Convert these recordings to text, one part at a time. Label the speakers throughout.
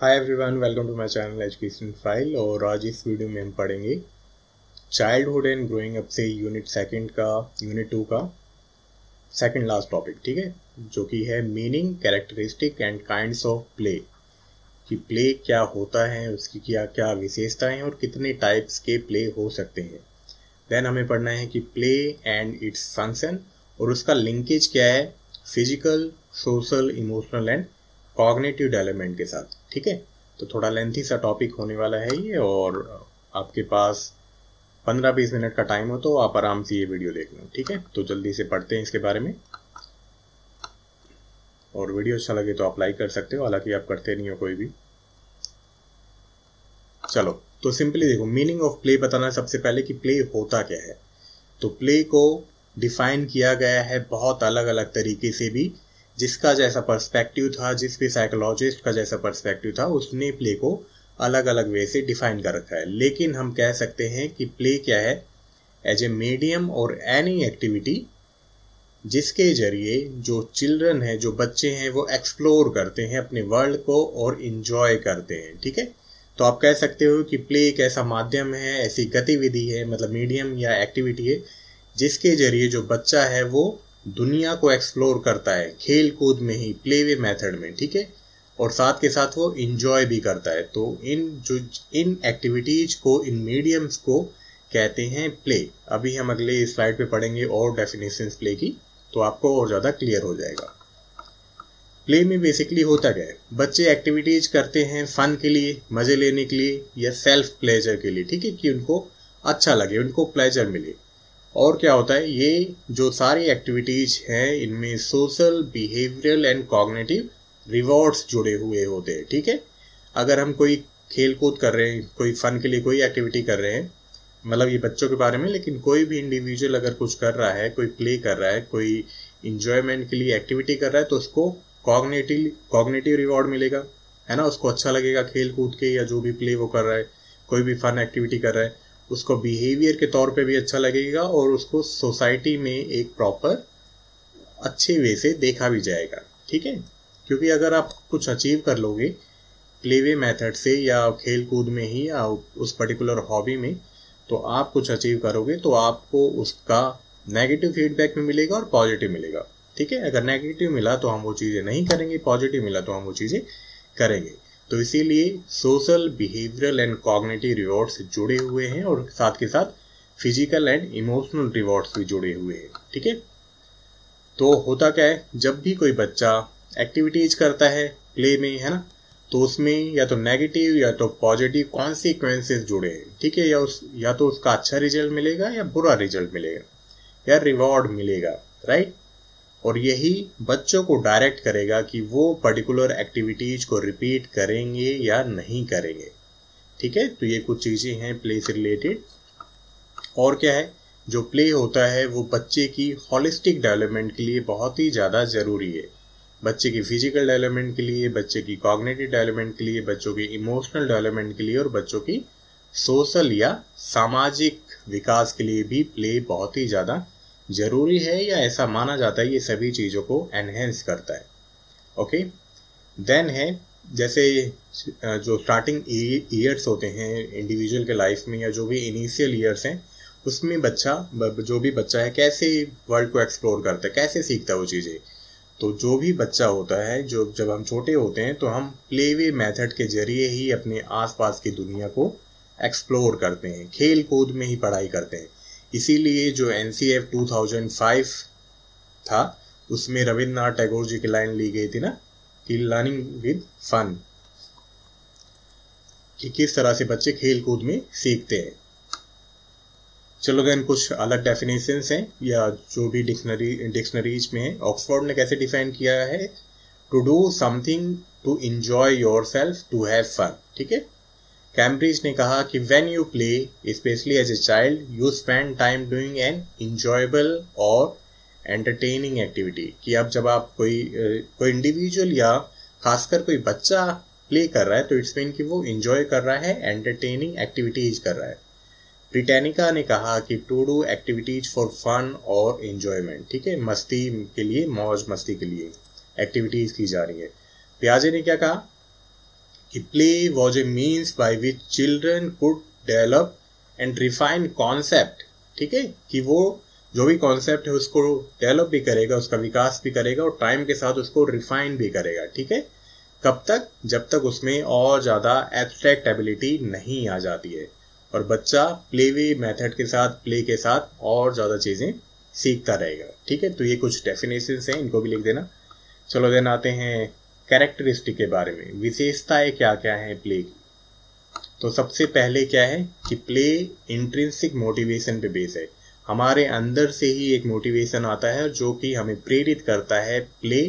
Speaker 1: Hi everyone welcome to my channel education file और आज इस वीडियो में हम पढ़ेंगे चाइल्डहुड एंड ग्रोइंग अप से यूनिट सेकंड का यूनिट टू का सेकंड लास्ट टॉपिक ठीक है? जो कि है meaning characteristic and kinds of play कि प्ले क्या होता है, उसकी क्या क्या विशेषताएँ और कितने टाइप्स के प्ले हो सकते हैं। देन हमें पढ़ना है कि प्ले एंड इट्स फ़ंक्शन और उसका लिंकेज क्या है? Physical social emotional and cognitive development के साथ। ठीक है? तो थोड़ा लेंथी सा टॉपिक होने वाला है ये और आपके पास पंद्रह बीस मिनट का टाइम हो तो आप आराम से ये वीडियो देख लो, ठीक है? तो जल्दी से पढ़ते हैं इसके बारे में। और वीडियो अच्छा लगे तो आप लाइक कर सकते हो, हालाँकि आप करते नहीं हो कोई भी। चलो तो सिंपली देखो मीनिंग ऑफ़ प्ले बताना सबसे पहले कि प्ले होता क्या है? तो प्ले को डिफाइन किया गया है बहुत अलग अलग तरीके से भी। जिसका जैसा पर्सपेक्टिव था जिस भी साइकोलॉजिस्ट का जैसा पर्सपेक्टिव था, उसने प्ले को अलग अलग वे से डिफाइन कर रखा है। लेकिन हम कह सकते हैं कि प्ले क्या है? एज ए मीडियम और एनी एक्टिविटी जिसके ज़रिए जो चिल्ड्रन है, जो बच्चे हैं, वो एक्सप्लोर करते हैं, अपने वर्ल्ड को और इन्जॉय करते हैं, ठीक है? तो आप कह सकते हो कि प्ले एक ऐसा माध्यम है, ऐसी गतिविधि है मतलब मीडियम या एक्टिविटी है, जिसके ज़रिए जो बच्चा है, वो दुनिया को एक्सप्लोर करता है, खेल कूद में ही प्ले वे मेथड में, ठीक है? और साथ के साथ वो इंजॉय भी करता है। तो इन जो, इन एक्टिविटीज़ को, इन मीडियम्स को कहते हैं प्ले अभी हम अगले स्लाइड पे पढ़ेंगे और डेफिनेशन प्ले की तो आपको और ज़्यादा क्लियर हो जाएगा। प्ले में बेसिकली होता क्या है? बच्चे एक्टिविटीज़ करते हैं फन के लिए, मज़े लेने के लिए या सेल्फ प्लेजर के लिए, ठीक है? कि उनको अच्छा लगे, उनको प्लेजर मिले। और क्या होता है, ये जो सारी एक्टिविटीज़ हैं, इनमें social behavioural and cognitive rewards जुड़े हुए होते हैं, ठीक है? अगर हम कोई खेल कूद कर रहे हैं, कोई फन के लिए कोई एक्टिविटी कर रहे हैं मतलब ये बच्चों के बारे में, लेकिन कोई भी इंडिविजुअल अगर कुछ कर रहा है, कोई प्ले कर रहा है, कोई इंजॉयमेंट के लिए एक्टिविटी कर रहा है तो उसको कॉग्नेटिव कॉग्नेटिव रिवॉर्ड मिलेगा, है ना? उसको अच्छा लगेगा खेल कूद के या जो भी प्ले वो कर रहा है, कोई भी फन एक्टिविटी कर रहा है। उसको बिहेवियर के तौर पे भी अच्छा लगेगा और उसको सोसाइटी में एक प्रॉपर अच्छे वे से देखा भी जाएगा। ठीक है? क्योंकि अगर आप कुछ अचीव कर लोगे प्लेवे मेथड से या खेल कूद में ही या उस पर्टिकुलर हॉबी में तो आप कुछ अचीव करोगे तो आपको उसका नेगेटिव फीडबैक में मिलेगा और पॉजिटिव मिलेगा। ठीक है? अगर नेगेटिव मिला तो हम वो चीज़ें नहीं करेंगे पॉजिटिव मिला तो हम वो चीज़ें करेंगे। तो इसीलिए social behavioural and cognitive rewards जुड़े हुए हैं और साथ के साथ फ़िज़िकल एंड इमोशनल रिवॉर्ड्स भी जुड़े हुए हैं, ठीक है? तो होता क्या है, जब भी कोई बच्चा एक्टिविटीज़ करता है प्ले में, है ना तो उसमें या तो नेगेटिव या तो पॉजिटिव कॉन्सिक्वेंसेज जुड़े हैं, ठीक है? या उस, या तो उसका अच्छा रिज़ल्ट मिलेगा या बुरा रिज़ल्ट मिलेगा, या रिवॉर्ड मिलेगा राइट और यही बच्चों को डायरेक्ट करेगा कि वो पर्टिकुलर एक्टिविटीज़ को रिपीट करेंगे या नहीं करेंगे। ठीक है? तो ये कुछ चीज़ें हैं प्ले से रिलेटेड और क्या है? जो प्ले होता है, वो बच्चे की हॉलिस्टिक डेवलपमेंट के लिए बहुत ही ज़्यादा ज़रूरी है। बच्चे की फ़िज़िकल डेवलपमेंट के लिए, बच्चे की कॉग्नेटिव डेवलपमेंट के लिए, बच्चों की इमोशनल डेवलपमेंट के लिए और बच्चों की सोशल या सामाजिक विकास के लिए भी प्ले बहुत ही ज़्यादा ज़रूरी है या ऐसा माना जाता है ये सभी चीज़ों को एनहेंस करता है? ओके देन है, जैसे जो स्टार्टिंग ईयर्स होते हैं इंडिविजुअल के लाइफ में या जो भी इनिशियल ईयर्स हैं, उसमें बच्चा जो भी बच्चा है, कैसे वर्ल्ड को एक्सप्लोर करता है, कैसे सीखता है वो चीज़ें? तो जो भी बच्चा होता है, जो, जब हम छोटे होते हैं तो हम प्ले वे मैथड के ज़रिए ही अपने आसपास की दुनिया को एक्सप्लोर करते हैं, खेल कूद में ही पढ़ाई करते हैं। इसीलिए जो N C F two thousand five था, उसमें रविन्द्रनाथ टैगोर जी की लाइन ली गई थी ना, कि लर्निंग विद फन कि किस तरह से बच्चे खेल कूद में सीखते हैं। चलो देन कुछ अलग डेफिनेशन हैं, या जो भी डिक्शनरी डिक्शनरीज में है ऑक्सफोर्ड ने कैसे डिफाइन किया है? To do something to enjoy yourself to have fun ठीक है? कैम्ब्रिज ने कहा कि when you play specially as a child you spend time doing an enjoyable और एंटरटेनिंग एक्टिविटी कि अब जब आप कोई कोई इंडिविजुअल या खासकर कोई बच्चा प्ले कर रहा है तो इट्स मीन कि वो इंजॉय कर रहा है एंटरटेनिंग एक्टिविटीज़ कर रहा है। ब्रिटानिका ने कहा कि to do activities for fun और इंजॉयमेंट ठीक है? मस्ती के लिए, मौज मस्ती के लिए एक्टिविटीज़ की जा रही है। प्याजे ने क्या कहा? कि play was a means by which children could develop and refine concept ठीक है? कि वो जो भी कॉन्सेप्ट है उसको डेवलप भी करेगा, उसका विकास भी करेगा और टाइम के साथ उसको रिफाइन भी करेगा, ठीक है? कब तक? जब तक उसमें और ज़्यादा एब्स्ट्रैक्ट एबिलिटी नहीं आ जाती है। और बच्चा प्ले वे मेथड के साथ प्ले के साथ और ज़्यादा चीज़ें सीखता रहेगा, ठीक है? तो ये कुछ डेफिनेशन हैं, इनको भी लिख देना। चलो देन आते हैं कैरेक्टरिस्टिक के बारे में। विशेषताएँ क्या क्या हैं प्ले की? तो सबसे पहले क्या है कि प्ले इंट्रेंसिक मोटिवेशन पे बेस है। हमारे अंदर से ही एक मोटिवेशन आता है जो कि हमें प्रेरित करता है प्ले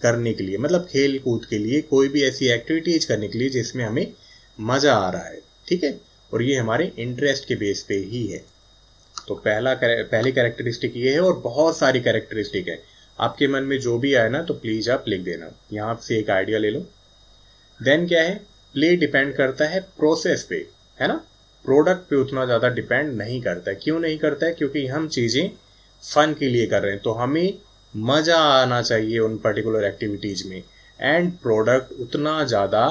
Speaker 1: करने के लिए मतलब खेल कूद के लिए, कोई भी ऐसी एक्टिविटीज़ करने के लिए जिसमें हमें मज़ा आ रहा है, ठीक है? और ये हमारे इंटरेस्ट के बेस पे ही है। तो पहला पहली कैरेक्टरिस्टिक ये है और बहुत सारी कैरेक्टरिस्टिक है। आपके मन में जो भी आए ना तो प्लीज़ आप लिख देना। यहाँ से एक आइडिया ले लो। देन क्या है? प्ले डिपेंड करता है प्रोसेस पे, है ना? प्रोडक्ट पे उतना ज़्यादा डिपेंड नहीं करता है। क्यों नहीं करता है? क्योंकि हम चीज़ें फन के लिए कर रहे हैं। तो हमें मज़ा आना चाहिए उन पर्टिकुलर एक्टिविटीज़ में। एंड प्रोडक्ट उतना ज़्यादा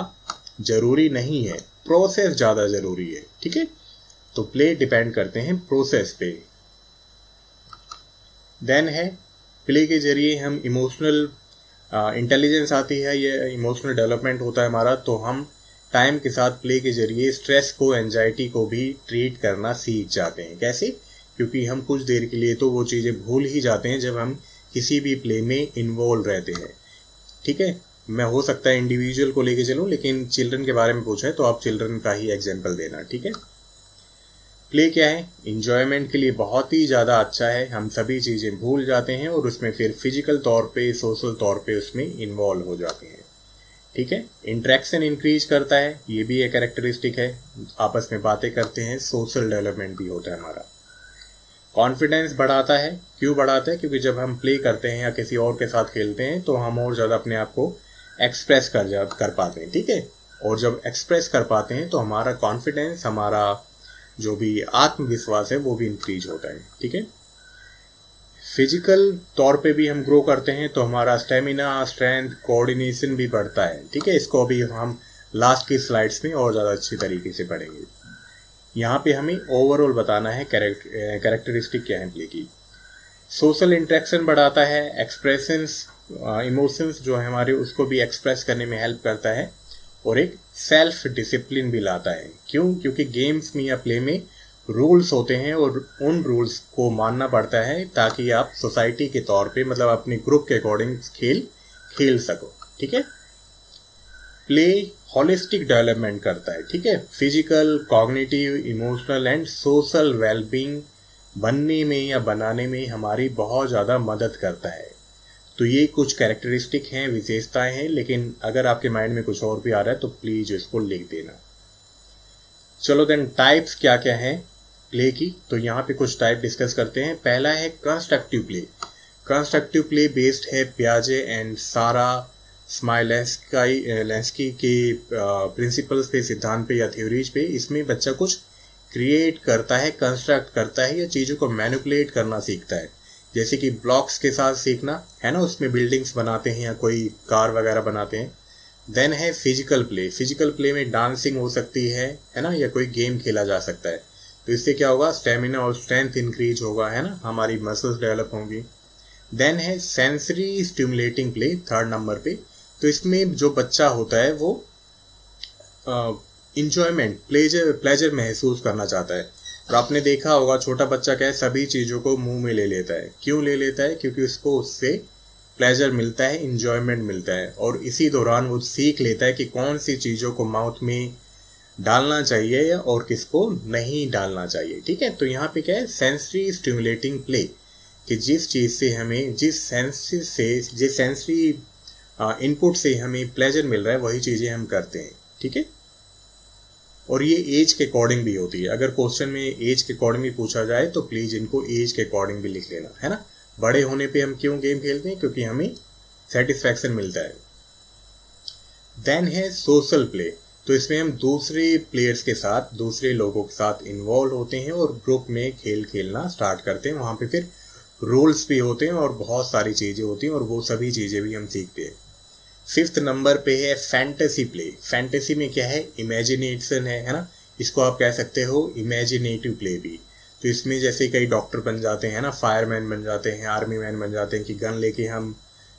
Speaker 1: ज़रूरी नहीं है। प्रोसेस ज़्यादा ज़रूरी है, ठीक है? तो प्ले डिपेंड करते हैं प्रोसेस पे। देन है प्ले के ज़रिए हम इमोशनल इंटेलिजेंस आती है, ये इमोशनल डेवलपमेंट होता है हमारा तो हम टाइम के साथ प्ले के ज़रिए स्ट्रेस को एंजाइटी को भी ट्रीट करना सीख जाते हैं। कैसे? क्योंकि हम कुछ देर के लिए तो वो चीज़ें भूल ही जाते हैं जब हम किसी भी प्ले में इन्वॉल्व रहते हैं। ठीक है? मैं हो सकता है इंडिविजुअल को लेके चलूँ, लेकिन चिल्ड्रन के बारे में पूछा है तो आप चिल्ड्रन का ही एग्ज़ाम्पल देना, ठीक है? प्ले क्या है इंजॉयमेंट के लिए बहुत ही ज़्यादा अच्छा है। हम सभी चीज़ें भूल जाते हैं और उसमें फिर फ़िज़िकल तौर पे सोशल तौर पे उसमें इन्वॉल्व हो जाते हैं। ठीक है? इंट्रैक्शन इंक्रीज करता है, ये भी एक करेक्टरिस्टिक है। आपस में बातें करते हैं सोशल डेवलपमेंट भी होता है हमारा। कॉन्फिडेंस बढ़ाता है। क्यों बढ़ाता है? क्योंकि जब हम प्ले करते हैं या किसी और के साथ खेलते हैं तो हम और ज़्यादा अपने आप को एक्सप्रेस कर जा, कर पाते हैं। ठीक है? और जब एक्सप्रेस कर पाते हैं तो हमारा कॉन्फिडेंस हमारा जो भी आत्मविश्वास है, वो भी इंक्रीज होता है, ठीक है? फ़िज़िकल तौर पे भी हम ग्रो करते हैं तो हमारा स्टेमिना स्ट्रेंथ कोऑर्डिनेशन भी बढ़ता है, ठीक है? इसको अभी हम लास्ट की स्लाइड्स में और ज़्यादा अच्छी तरीके से पढ़ेंगे। यहाँ पे हमें ओवरऑल बताना है कैरेक्टरिस्टिक क्या है प्ले की। सोशल इंट्रैक्शन बढ़ाता है एक्सप्रेशंस इमोशंस जो है हमारे, उसको भी एक्सप्रेस करने में हेल्प करता है। और एक सेल्फ डिसिप्लिन भी लाता है। क्यों? क्योंकि गेम्स में या प्ले में रूल्स होते हैं और उन रूल्स को मानना पड़ता है ताकि आप सोसाइटी के तौर पे मतलब अपने ग्रुप के अकॉर्डिंग खेल खेल सको। ठीक है? प्ले होलिस्टिक डेवलपमेंट करता है। ठीक है? Physical cognitive emotional and social wellbeing बनने में या बनाने में हमारी बहुत ज़्यादा मदद करता है। तो ये कुछ कैरेक्टरिस्टिक हैं, विशेषताएँ हैं, लेकिन अगर आपके माइंड में कुछ और भी आ रहा है तो प्लीज़ इसको लिख देना। चलो देन टाइप्स क्या क्या हैं प्ले की? तो यहाँ पे कुछ टाइप डिस्कस करते हैं। पहला है constructive play constructive play based है प्याजे एंड सारा स्माइलेंस्की के प्रिंसिपल्स पे, सिद्धांत पे या थ्योरीज पे। इसमें बच्चा कुछ क्रिएट करता है कंस्ट्रक्ट करता है या चीज़ों को मैनिपुलेट करना सीखता है। जैसे कि ब्लॉक्स के साथ सीखना, है ना, उसमें बिल्डिंग्स बनाते हैं या कोई कार वगैरह बनाते हैं, देन है फ़िज़िकल प्ले फ़िज़िकल प्ले में डांसिंग हो सकती है है ना, या कोई गेम खेला जा सकता है। तो इससे क्या होगा? स्टेमिना और स्ट्रेंथ इंक्रीज होगा, है ना, हमारी मसल्स डेवलप होंगी। देन है sensory stimulating play third number पे। तो इसमें जो बच्चा होता है, वो इंजॉयमेंट प्लेजर प्लेजर महसूस करना चाहता है। और आपने देखा होगा, छोटा बच्चा क्या है, सभी चीज़ों को मुँह में ले लेता है। क्यों ले लेता है? क्योंकि उसको उससे प्लेजर मिलता है इंजॉयमेंट मिलता है। और इसी दौरान वो सीख लेता है कि कौन सी चीज़ों को माउथ में डालना चाहिए और किसको नहीं डालना चाहिए। ठीक है? तो यहाँ पे क्या है सेंसरी स्टिमुलेटिंग प्ले कि जिस चीज़ से हमें, जिस सेंस से, जिस सेंसरी इनपुट से हमें प्लेजर मिल रहा है, वही चीज़ें हम करते हैं। ठीक है? और ये एज के अकॉर्डिंग भी होती है। अगर क्वेश्चन में एज के अकॉर्डिंग भी पूछा जाए तो प्लीज़ इनको एज के अकॉर्डिंग भी लिख लेना, है ना? बड़े होने पे हम क्यों गेम खेलते हैं? क्योंकि हमें सेटिस्फैक्शन मिलता है। देन है सोशल प्ले तो इसमें हम दूसरे प्लेयर्स के साथ, दूसरे लोगों के साथ इन्वॉल्व होते हैं और ग्रुप में खेल खेलना स्टार्ट करते हैं। वहाँ पे फिर रूल्स भी होते हैं और बहुत सारी चीज़ें होती हैं और वो सभी चीज़ें भी हम सीखते हैं। फिफ्थ नंबर पे है फैंटेसी प्ले। फैंटेसी में क्या है? इमेजिनेशन है है ना? इसको आप कह सकते हो इमेजिनेटिव प्ले भी। तो इसमें जैसे कई डॉक्टर बन जाते हैं ना? फायरमैन बन जाते हैं आर्मी मैन बन जाते हैं कि गन लेके हम,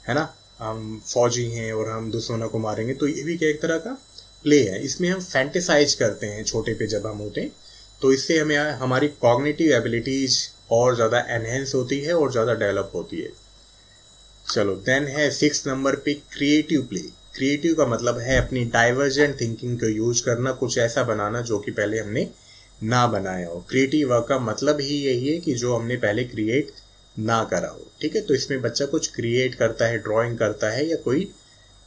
Speaker 1: है ना? हम फौजी हैं और हम दुश्मनों को मारेंगे। तो ये भी क्या एक तरह का प्ले है। इसमें हम फैंटेसाइज करते हैं छोटे पे जब हम होते हैं। तो इससे हमें, हमारी कॉग्निटिव एबिलिटीज और ज़्यादा एनहेंस होती है और ज़्यादा डेवलप होती है। चलो देन है सिक्स नंबर पे क्रिएटिव प्ले क्रिएटिव का मतलब है अपनी डाइवर्जेंट थिंकिंग को यूज़ करना, कुछ ऐसा बनाना जो कि पहले हमने ना बनाया हो. क्रिएटिव वर्क का मतलब ही यही है कि जो हमने पहले क्रिएट ना करा हो. ठीक है? तो इसमें बच्चा कुछ क्रिएट करता है ड्राइंग करता है या कोई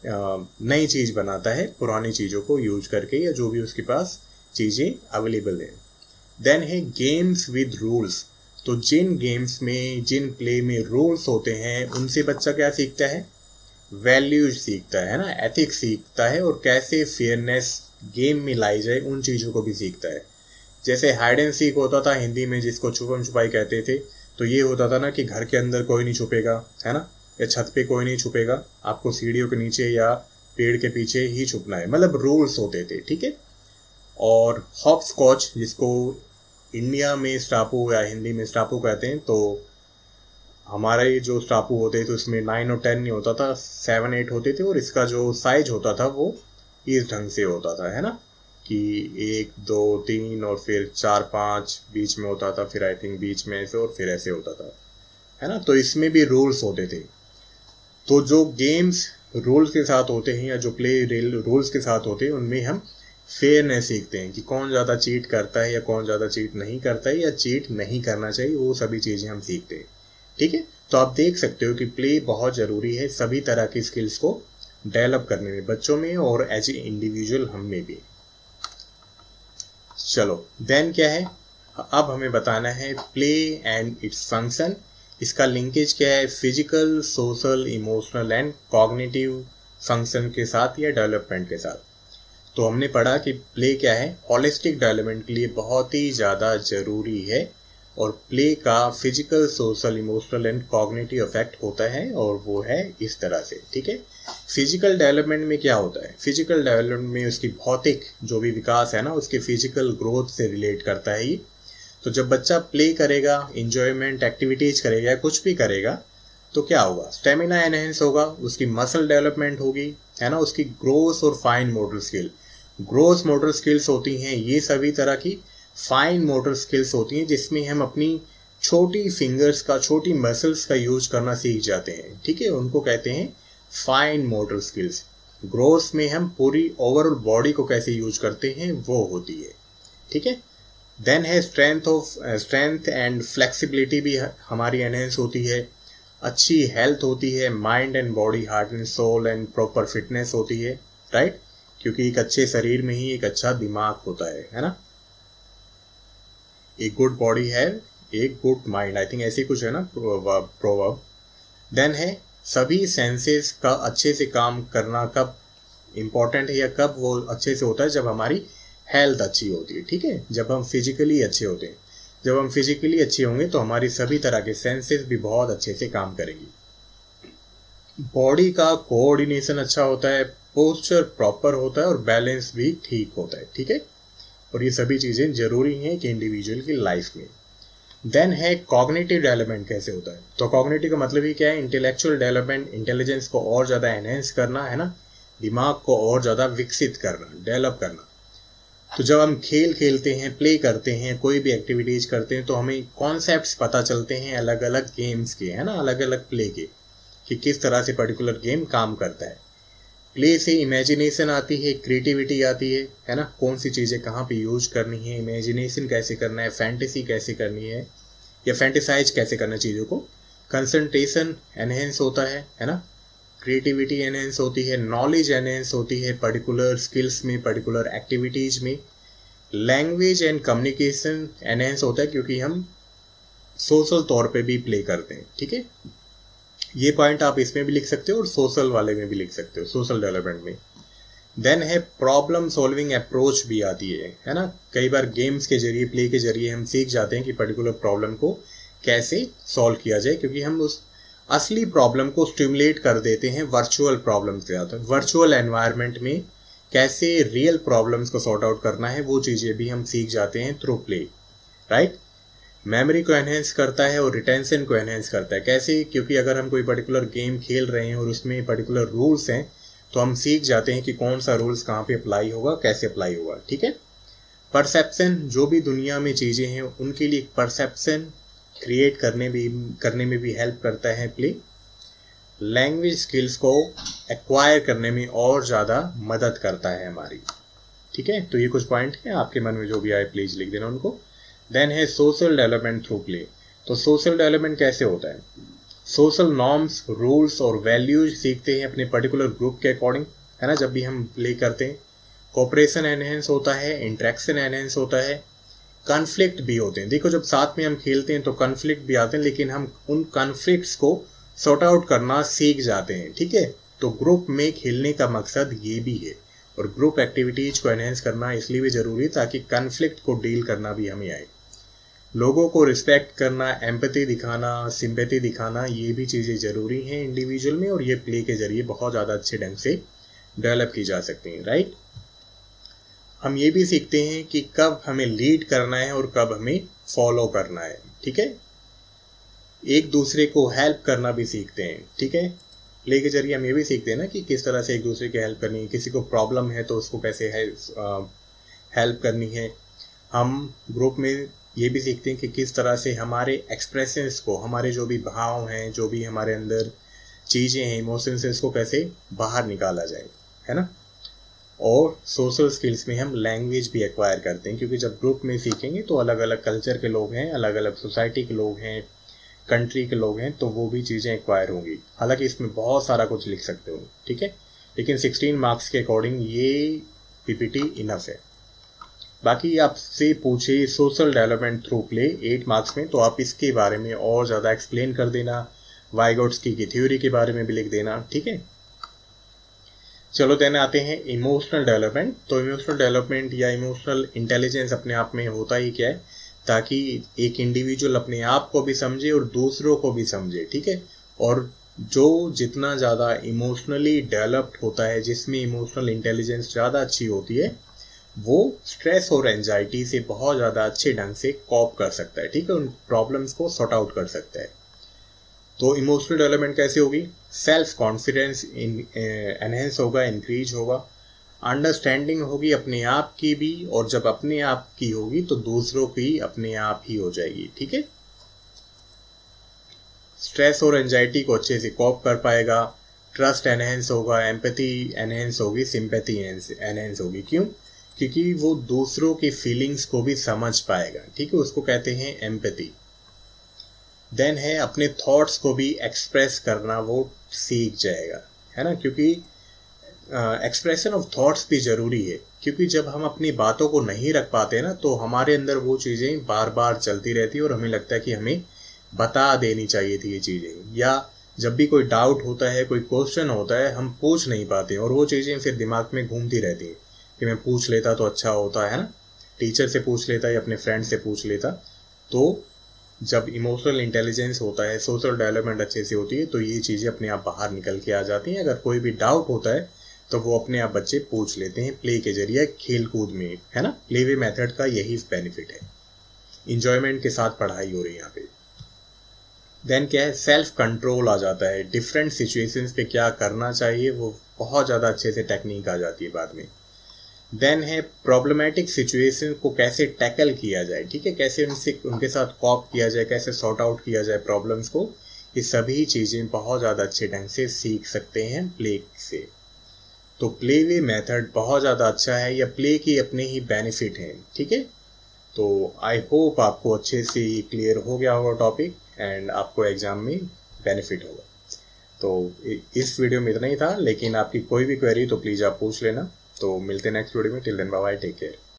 Speaker 1: नई चीज़ बनाता है, पुरानी चीज़ों को यूज़ करके या जो भी उसके पास चीज़ें अवेलेबल है. देन है गेम्स विद रूल्स तो जिन गेम्स में, जिन प्ले में रूल्स होते हैं, उनसे बच्चा क्या सीखता है? वैल्यूज़ सीखता है ना? एथिक्स सीखता है और कैसे फेयरनेस गेम में लाई जाए, उन चीज़ों को भी सीखता है। जैसे हाइड एंड सीख होता था हिंदी में, जिसको छुपम छुपाई कहते थे तो ये होता था ना कि घर के अंदर कोई नहीं छुपेगा, है ना? या छत पे कोई नहीं छुपेगा, आपको सीढ़ियों के नीचे या पेड़ के पीछे ही छुपना है। मतलब रूल्स होते थे, ठीक है? और हॉप स्कॉच जिसको इंडिया में स्टापू या हिंदी में स्टापू कहते हैं तो हमारे जो स्टापू होते थे तो उसमें नाइन और टेन नहीं होता था सेवन एट होते थे, और इसका जो साइज़ होता था, वो इस ढंग से होता था, है ना? कि एक, दो, तीन और फिर चार, पाँच बीच में होता था, फिर आई थिंक बीच में ऐसे और फिर ऐसे होता था, है ना? तो इसमें भी रूल्स होते थे। तो जो गेम्स रूल्स के साथ होते हैं, या जो प्ले रूल्स के साथ होते हैं, उनमें हम फेयरनेस सीखते हैं कि कौन ज़्यादा चीट करता है या कौन ज़्यादा चीट नहीं करता है या चीट नहीं करना चाहिए, वो सभी चीज़ें हम सीखते हैं। ठीक है? तो आप देख सकते हो कि प्ले बहुत ज़रूरी है सभी तरह की स्किल्स को डेवलप करने में, बच्चों में और एज ए इंडिविजुअल हम में भी। चलो देन क्या है? अब हमें बताना है प्ले एंड इट्स फ़ंक्शन इसका लिंकेज क्या है? Physical social emotional and cognitive function के साथ या डेवलपमेंट के साथ। तो हमने पढ़ा कि प्ले क्या है? हॉलिस्टिक डेवलपमेंट के लिए बहुत ही ज़्यादा ज़रूरी है और प्ले का physical social emotional and cognitive effect होता है और वो है इस तरह से, ठीक है? फ़िज़िकल डेवलपमेंट में क्या होता है? फ़िज़िकल डेवलपमेंट में उसकी भौतिक जो भी विकास है ना, उसके फ़िज़िकल ग्रोथ से रिलेट करता है ये। तो जब बच्चा प्ले करेगा इंजॉयमेंट एक्टिविटीज़ करेगा या कुछ भी करेगा तो क्या होगा? स्टेमिना एनहेंस होगा, उसकी मसल डेवलपमेंट होगी, है ना? उसकी ग्रोथ और fine motor skill growth motor skills होती हैं, ये सभी तरह की फाइन मोटर स्किल्स होती हैं, जिसमें हम अपनी छोटी फिंगर्स का, छोटी मसल्स का यूज़ करना सीख जाते हैं। ठीक है? उनको कहते हैं फाइन मोटर स्किल्स ग्रोथ में हम पूरी ओवरऑल बॉडी को कैसे यूज़ करते हैं, वो होती है। ठीक है? देन है strength of strength and flexibility भी हमारी एनहेंस होती है। अच्छी हेल्थ होती है mind and body heart and soul and proper fitness होती है। राइट क्योंकि एक अच्छे शरीर में ही एक अच्छा दिमाग होता है है ना? एक गुड बॉडी है, एक गुड माइंड आई थिंक ऐसे कुछ है ना प्रोवर्ब देन है, सभी सेंसेस का अच्छे से काम करना कब इम्पोर्टेंट है या कब वो अच्छे से होता है? जब हमारी हेल्थ अच्छी होती है, ठीक है? जब हम फिजिकली अच्छे होते हैं। जब हम फिजिकली अच्छे होंगे तो हमारी सभी तरह के सेंसेस भी बहुत अच्छे से काम करेंगी। बॉडी का कोऑर्डिनेशन अच्छा होता है पोस्चर प्रॉपर होता है और बैलेंस भी ठीक होता है, ठीक है? और ये सभी चीज़ें ज़रूरी हैं कि इंडिविजुअल की लाइफ में। देन है कॉग्निटिव डेवलपमेंट कैसे होता है? तो कॉग्निटिव का मतलब ही क्या है? इंटेलेक्चुअल डेवलपमेंट इंटेलिजेंस को और ज़्यादा एनहेंस करना, है ना? दिमाग को और ज़्यादा विकसित करना डेवलप करना। तो जब हम खेल खेलते हैं प्ले करते हैं, कोई भी एक्टिविटीज़ करते हैं तो हमें कॉन्सेप्ट्स पता चलते हैं अलग अलग गेम्स के, है ना? अलग अलग प्ले के कि किस तरह से पर्टिकुलर गेम काम करता है। प्ले से इमेजिनेशन आती है क्रिएटिविटी आती है है ना? कौन सी चीज़ें कहाँ पे यूज़ करनी है इमेजिनेशन कैसे करना है फैंटेसी कैसे करनी है, या फैंटिसाइज कैसे करना चीज़ों को? कंसंट्रेशन एनहेंस होता है है ना? क्रिएटिविटी एनहेंस होती है नॉलेज एनहेंस होती है पर्टिकुलर स्किल्स में पर्टिकुलर एक्टिविटीज़ में। लैंग्वेज एंड कम्युनिकेशन एनहेंस होता है क्योंकि हम सोशल तौर पे भी प्ले करते हैं, ठीक है? ये पॉइंट आप इसमें भी लिख सकते हो और सोशल वाले में भी लिख सकते हो सोशल डेवलपमेंट में। देन है प्रॉब्लम सॉल्विंग अप्रोच भी आती है है ना? कई बार गेम्स के ज़रिए प्ले के ज़रिए हम सीख जाते हैं कि पर्टिकुलर प्रॉब्लम को कैसे सॉल्व किया जाए, क्योंकि हम उस असली प्रॉब्लम को स्टिमुलेट कर देते हैं वर्चुअल प्रॉब्लम के साथ। वर्चुअल एनवायरनमेंट में कैसे रियल प्रॉब्लम्स को सॉर्ट आउट करना है, वो चीज़ें भी हम सीख जाते हैं थ्रू प्ले राइट मेमोरी को एनहेंस करता है और रिटेंशन को एनहेंस करता है। कैसे? क्योंकि अगर हम कोई पर्टिकुलर गेम खेल रहे हैं और उसमें पर्टिकुलर रूल्स हैं तो हम सीख जाते हैं कि कौन सा रूल्स कहाँ पे अप्लाई होगा, कैसे अप्लाई होगा, ठीक है? परसेप्शन जो भी दुनिया में चीज़ें हैं, उनके लिए परसेप्शन क्रिएट करने भी, करने में भी हेल्प करता है प्ले लैंग्वेज स्किल्स को एक्वायर करने में और ज़्यादा मदद करता है हमारी। ठीक है? तो ये कुछ पॉइंट है। आपके मन में जो भी आए प्लीज़ लिख देना उनको। देन है सोशल डेवलपमेंट थ्रू प्ले तो सोशल डेवलपमेंट कैसे होता है? सोशल नॉर्म्स रूल्स और वैल्यूज़ सीखते हैं अपने पर्टिकुलर ग्रुप के अकॉर्डिंग है ना? जब भी हम प्ले करते हैं। कोऑपरेशन एनहेंस होता है इंट्रैक्शन एनहेंस होता है। कन्फ्लिक्ट भी होते हैं। देखो जब साथ में हम खेलते हैं तो कन्फ्लिक्ट भी आते हैं, लेकिन हम उन कन्फ्लिक्ट्स को सॉर्ट आउट करना सीख जाते हैं, ठीक है? तो ग्रुप में खेलने का मकसद ये भी है। और ग्रुप एक्टिविटीज़ को एनहेंस करना इसलिए भी ज़रूरी ताकि कन्फ्लिक्ट को डील करना भी हमें आए। लोगों को रिस्पेक्ट करना एम्पति दिखाना सिंपैथी दिखाना, ये भी चीज़ें ज़रूरी हैं इंडिविजुअल में और ये प्ले के ज़रिए बहुत ज़्यादा अच्छे ढंग से डेवलप की जा सकती हैं राइट हम ये भी सीखते हैं कि कब हमें लीड करना है और कब हमें फॉलो करना है, ठीक है? एक दूसरे को हेल्प करना भी सीखते हैं, ठीक है? प्ले के ज़रिए हम ये भी सीखते हैं ना कि किस तरह से एक दूसरे की हेल्प करनी है, किसी को प्रॉब्लम है तो उसको कैसे हेल्प करनी है। हम ग्रुप में ये भी सीखते हैं कि किस तरह से हमारे एक्सप्रेशंस को, हमारे जो भी भाव हैं, जो भी हमारे अंदर चीज़ें हैं इमोशंस हैं, इसको कैसे बाहर निकाला जाए, है ना? और सोशल स्किल्स में हम लैंग्वेज भी एक्वायर करते हैं, क्योंकि जब ग्रुप में सीखेंगे तो अलग अलग कल्चर के लोग हैं अलग अलग सोसाइटी के लोग हैं कंट्री के लोग हैं तो वो भी चीज़ें एक्वायर होंगी। हालाँकि इसमें बहुत सारा कुछ लिख सकते हो, ठीक है? लेकिन 16 मार्क्स के अकॉर्डिंग ये पीपीटी इनफ है। बाकी आपसे पूछे social development through play eight marks में तो आप इसके बारे में और ज़्यादा एक्सप्लेन कर देना। वाइगोट्स की थ्योरी के बारे में भी लिख देना, ठीक है? चलो देन आते हैं इमोशनल डेवलपमेंट तो इमोशनल डेवलपमेंट या इमोशनल इंटेलिजेंस अपने आप में होता ही क्या है? ताकि एक इंडिविजुअल अपने आप को भी समझे और दूसरों को भी समझे, ठीक है? और जो जितना ज़्यादा इमोशनली डेवलप्ड होता है, जिसमें इमोशनल इंटेलिजेंस ज़्यादा अच्छी होती है वो स्ट्रेस और एंजाइटी से बहुत ज़्यादा अच्छे ढंग से कॉप कर सकता है, ठीक है? उन प्रॉब्लम्स को सॉर्ट आउट कर सकता है। तो इमोशनल डेवलपमेंट कैसे होगी? सेल्फ कॉन्फिडेंस एनहेंस होगा इंक्रीज होगा। अंडरस्टैंडिंग होगी अपने आप की भी, और जब अपने आप की होगी तो दूसरों की अपने आप ही हो जाएगी, ठीक है? स्ट्रेस और एंजाइटी को अच्छे से कॉप कर पाएगा। ट्रस्ट एनहेंस होगा एम्पैथी एनहेंस होगी सिंपैथी एनहेंस होगी। क्यों? क्योंकि वो दूसरों की फीलिंग्स को भी समझ पाएगा, ठीक है? उसको कहते हैं एम्पति देन है, अपने थॉट्स को भी एक्सप्रेस करना, वो सीख जाएगा, है ना? क्योंकि एक्सप्रेशन ऑफ़ थॉट्स भी ज़रूरी है, क्योंकि जब हम अपनी बातों को नहीं रख पाते ना तो हमारे अंदर वो चीज़ें बार बार चलती रहती है और हमें लगता है कि हमें बता देनी चाहिए थी ये चीज़ें। या जब भी कोई डाउट होता है, कोई क्वेश्चन होता है, हम पूछ नहीं पाते और वो चीज़ें फिर दिमाग में घूमती रहती हैं। कि मैं पूछ लेता तो अच्छा होता, है ना? टीचर से पूछ लेता या अपने फ्रेंड से पूछ लेता तो जब इमोशनल इंटेलिजेंस होता है सोशल डेवलपमेंट अच्छे से होती है तो ये चीज़ें अपने आप बाहर निकल के आ जाती हैं। अगर कोई भी डाउट होता है तो वो अपने आप बच्चे पूछ लेते हैं प्ले के ज़रिए खेल कूद में, है ना? प्ले वे मेथड का यही बेनिफिट है। इंजॉयमेंट के साथ पढ़ाई हो रही है यहाँ पे। देन क्या है? सेल्फ कंट्रोल आ जाता है। डिफरेंट सिचुएशंस पे क्या करना चाहिए, वो बहुत ज़्यादा अच्छे से टेक्निक आ जाती है बाद में। देन है प्रॉब्लमेटिक सिचुएशन को कैसे टैकल किया जाए, ठीक है? कैसे उनसे, उनके साथ कॉप किया जाए, कैसे सॉर्ट आउट किया जाए प्रॉब्लम्स को, ये सभी चीज़ें बहुत ज़्यादा अच्छे ढंग से सीख सकते हैं प्ले से। तो प्ले वे मेथड बहुत ज़्यादा अच्छा है, या प्ले की अपने ही बेनिफिट हैं, ठीक है? तो आई होप आपको अच्छे से ये क्लियर हो गया होगा टॉपिक एंड आपको एग्ज़ाम में बेनिफिट होगा। तो इस वीडियो में इतना ही था, लेकिन आपकी कोई भी क्वेरी तो प्लीज़ आप पूछ लेना। तो मिलते हैं नेक्स्ट वीडियो में. Till then bye take care